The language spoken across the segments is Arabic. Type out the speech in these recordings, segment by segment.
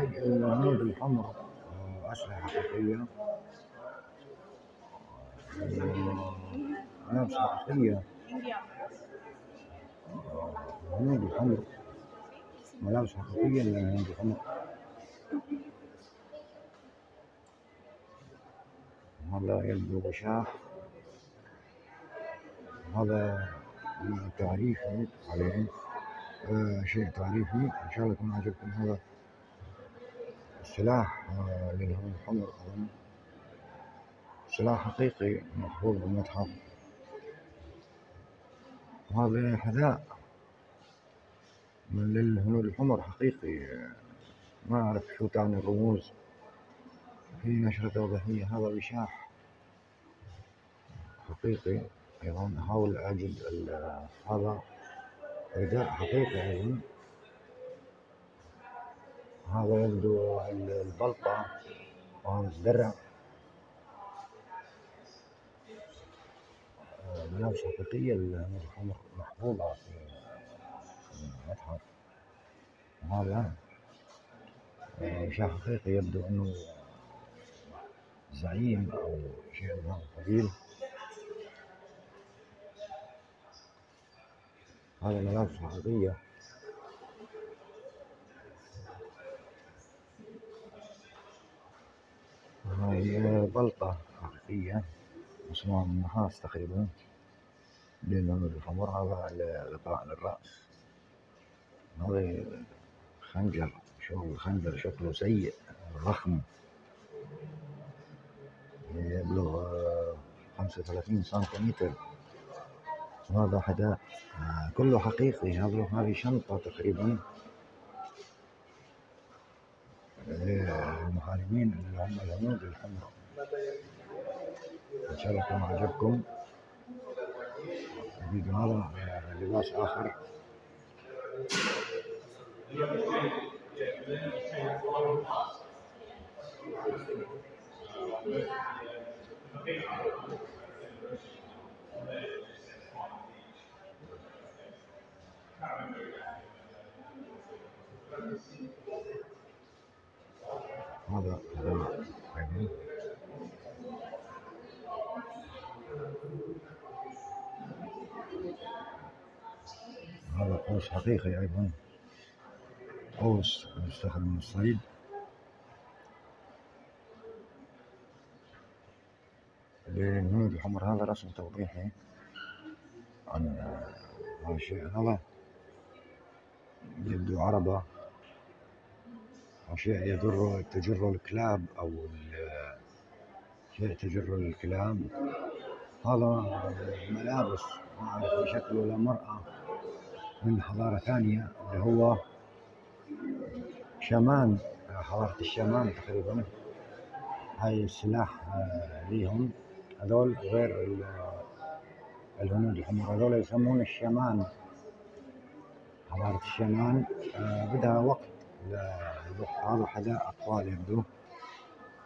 هاي الهنود الحمر. أسلحة حقيقية. آه، ملابس حقيقية. الهنود الحمر. ملابس حقيقية للهنود الحمر. هذا يبدو غشاء هذا تعريفي عليه. آه شيء تعريفي. إن شاء الله يكون عجبكم هذا. السلاح آه للهون الحمر أظن سلاح حقيقي محفوظ بالمتحف. هذا حذاء من للهنود الحمر حقيقي. ما أعرف شو تعني الرموز. في نشرة توضيحية هذا وشاح حقيقي أيضا. أحاول أجد هذا رداء حقيقي أيضا. هذا يبدو البلطة وهذا الدرع ملابس حقيقية محفوظة في المتحف. هذا شيء حقيقي يبدو أنه زعيم أو شيء من هذا القبيل. هذا ملابس حقيقية هاي بلطة حقيقية مصنوعة من نحاس تقريبا. لون الحمر هذا غطاء للرأس. هذا خنجر شغل خنجر شكله سيء ضخم. يبلغ خمسة وثلاثين سنتيمتر. وهذا حداء آه، كله حقيقي. هذا هذه شنطة تقريبا. المحاربين اللي هم الهنود الحمر إن شاء الله يكون عجبكم. الفيديو هذا لباس آخر. هذا أيضا هذا قوس حقيقي أيضا. قوس يستخدم للصيد للهنود الحمر. هذا رسم توضيحي عن هذا الشيء. هذا يبدو عربة. أو شيء يضر تجر الكلاب أو شيء تجر الكلاب. هذا ملابس ما أعرف شكله لمرأة من حضارة ثانية اللي هو شمان حضارة الشمان تقريبا. هاي السلاح ليهم. هذول غير الهنود الحمر هذول يسمون الشمان حضارة الشمان بدها وقت هذا حذاء أطفال يبدو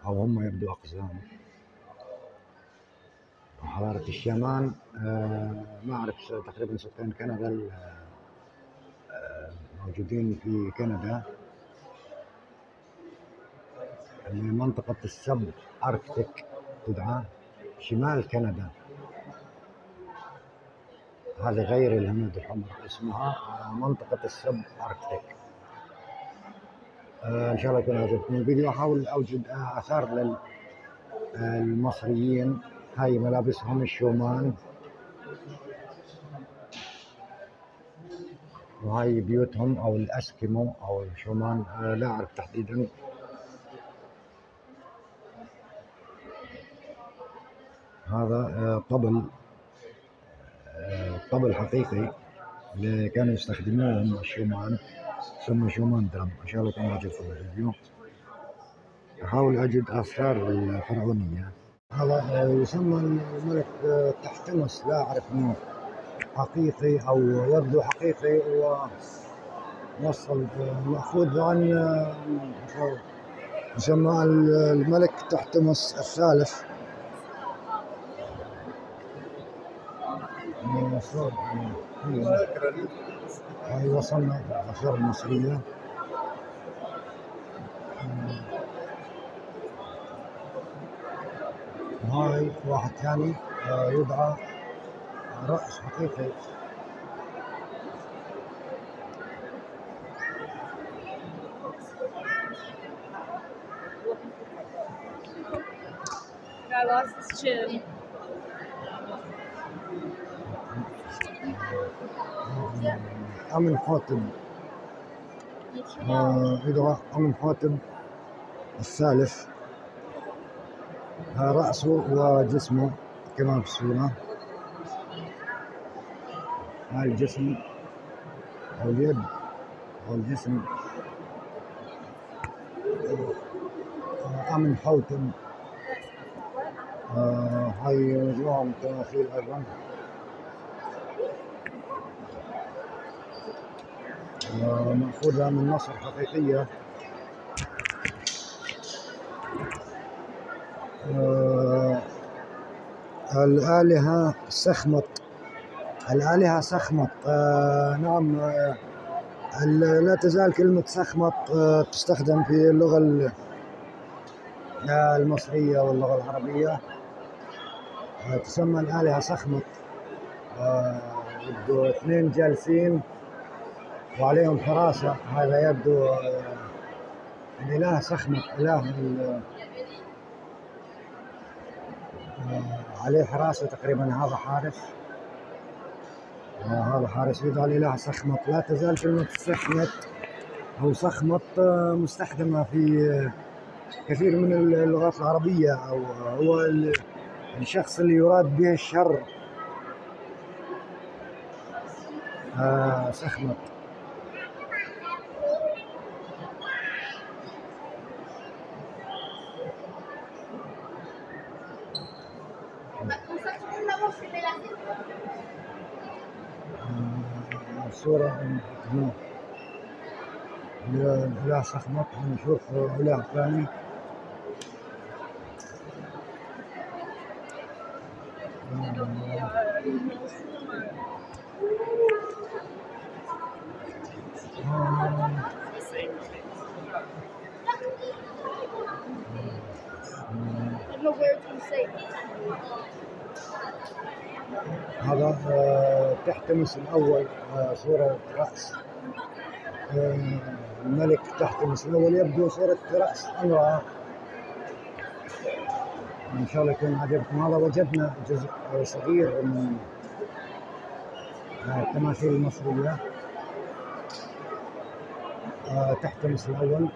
أو هم يبدو أقزام. حضارة الشمان ما أعرف تقريبا سكان كندا موجودين في كندا. منطقة السب أركتيك تدعى شمال كندا. هذه غير الهنود الحمر اسمها منطقة السب أركتيك. آه إن شاء الله يكون عجبكم الفيديو. أحاول أوجد أثار للمصريين هاي ملابسهم الشومان. وهاي بيوتهم أو الأسكيمو أو الشومان. آه لا أعرف تحديدا. هذا آه طبل طبل حقيقي اللي كانوا يستخدموه الشومان. ثم شومان درام ان شاء الله يكون عجبكم الفيديو احاول أجد اثار الفرعونية. هذا يسمى الملك تحتمس لا أعرف انه حقيقي أو يبدو حقيقي ووصل مأخوذ عن يسمى الملك تحتمس الثالث. المشروع يعني وصلنا الآثار المصرية هاي واحد ثاني آه، يدعى رأس حقيقي Yeah, I lost this chin. أمن حاتم. آه، يدعى أمن حاتم الثالث. آه، رأسه وجسمه كما في الصورة هاي الجسم أو اليد أو الجسم. آه، أمن حوتم آه، هاي وجوههم تماثيل أيضا. آه، مأخوذة من مصر حقيقية. آه، الآلهة سخمت. الآلهة سخمت. آه، نعم آه، لا تزال كلمة سخمت آه، تستخدم في اللغة ال- المصرية واللغة العربية. آه، تسمى الآلهة سخمت. آه، اثنين جالسين. وعليهم حراسة. هذا يبدو الإله سخمت إله ال- آه، عليه حراسة تقريبا. هذا حارس آه، هذا حارس يدعى الإله سخمت لا تزال كلمة سخمت أو سخمت آه، مستخدمة في آه، كثير من اللغات العربية. أو هو ال- الشخص اللي يراد به الشر. آه، الصورة نعم. الإله سخمت نشوف إله ثاني Know where to say. هذا آه، تحتمس الأول آه، صورة رأس. آه، الملك تحتمس الأول يبدو صورة رأس امرأة إن شاء الله يكون عجبكم. هذا وجدنا جزء صغير من التماثيل المصرية. تحتمس الأول